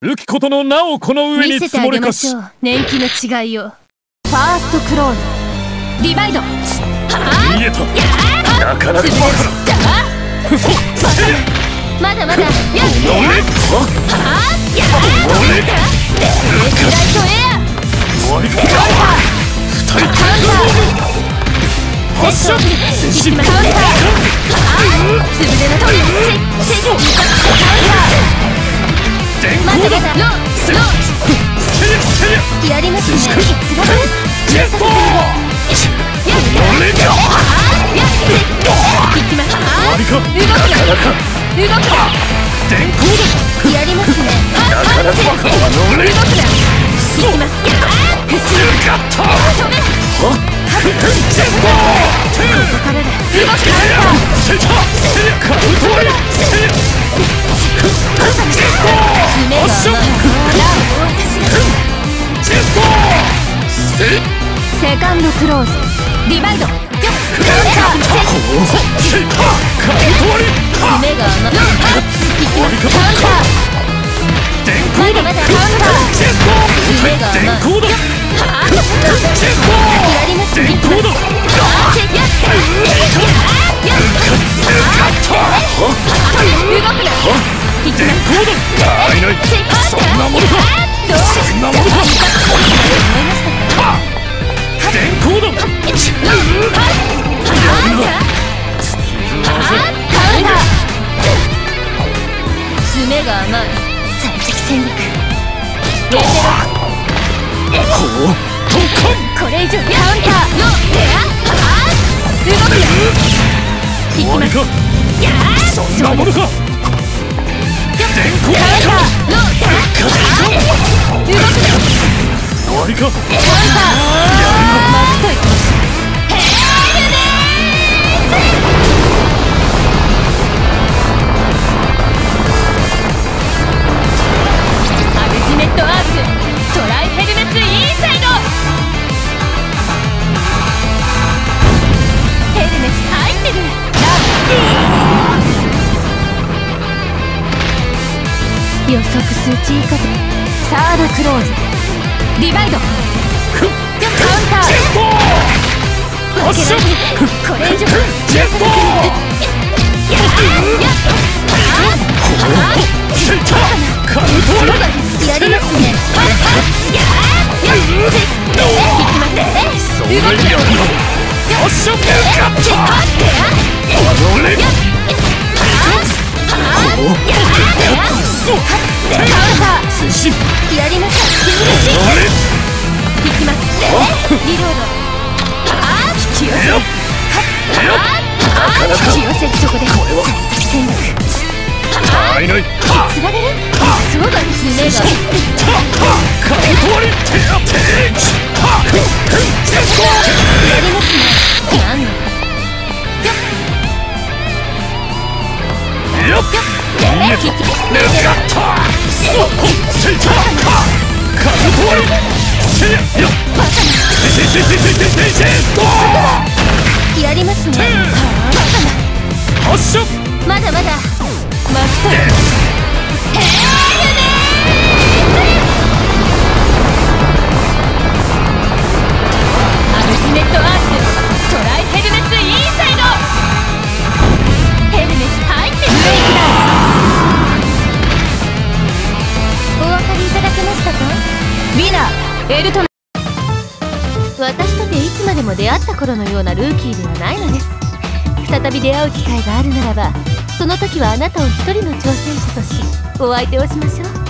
ルキことの名をこの上に積もれかし。年季の違いを。ファーストクロール。ディバイド。はあ見えた。なかなかまだまだ。やっはあやっ。レイクライトエア。終わりか。カウンターカウン？ター発射進カウン？ターはあつぶれのとセセカウンターからはセカンドクローズ。ディバイド。カウンター。セカウンター。まだまだカウンター。爪が甘い目が甘い戦略こうこれ以上カウンターの動くやそんなものか電光カウンターの動く終わりかカウンター予測数値以下でサードクローズディバイド。カウンター。負けない。これ以上ジェット！やっやカウントやりましょういきます。リロード。あ引き寄せあ引き寄せそこで戦略あいないつられるそうだ爪がカウント割り手当てややりますね。まだまだ。マスターィナーエルトナ私とていつまでも出会った頃のようなルーキーではないのです。再び出会う機会があるならばその時はあなたを一人の挑戦者としお相手をしましょう。